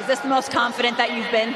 Is this the most confident that you've been?